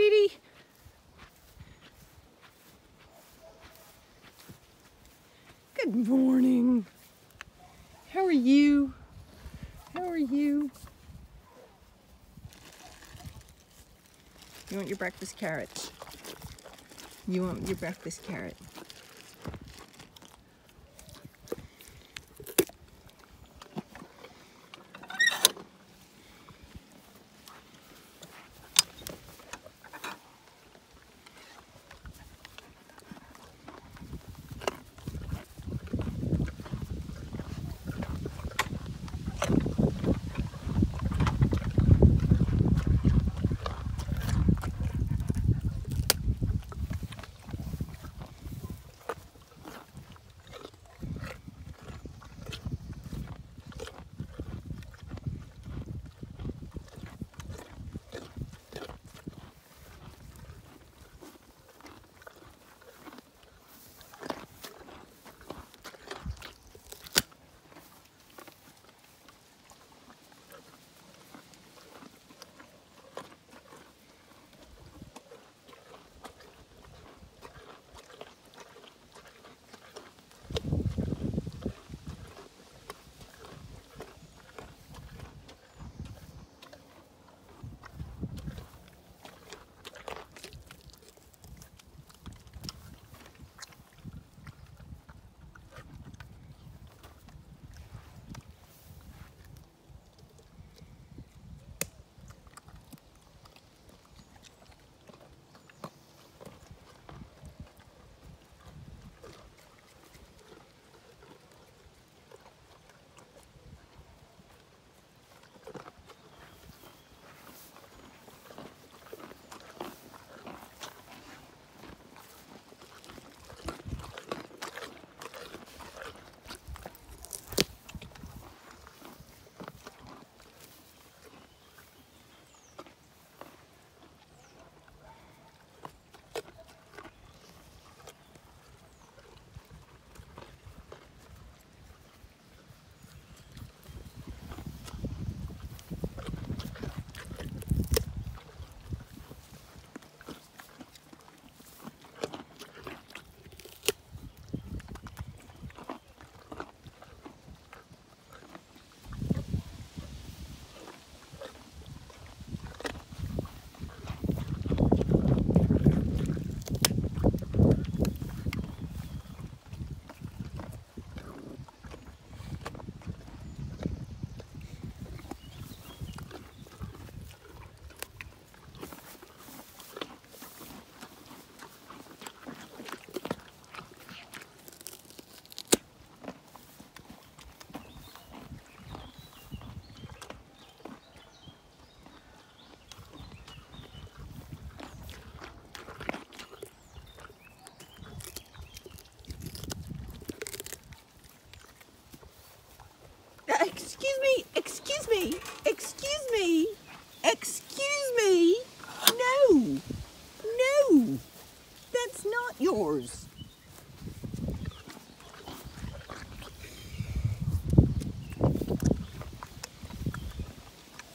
Sweetie. Good morning. How are you? How are you? You want your breakfast carrot? You want your breakfast carrot?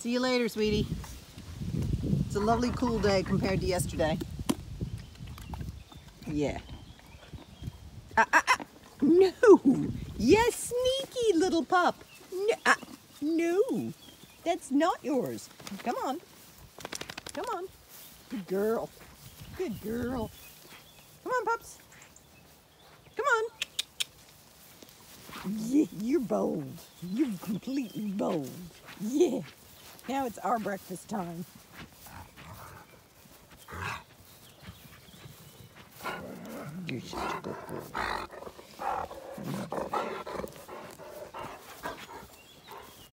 See you later, sweetie. It's a lovely cool day compared to yesterday. Yeah. Ah, ah, ah. No. Yes, sneaky little pup. No, uh, no, that's not yours. Come on. Come on. Good girl. Good girl. Come on, pups. Come on. Yeah, you're bold. You're completely bold. Yeah. Now it's our breakfast time. You're such a good girl.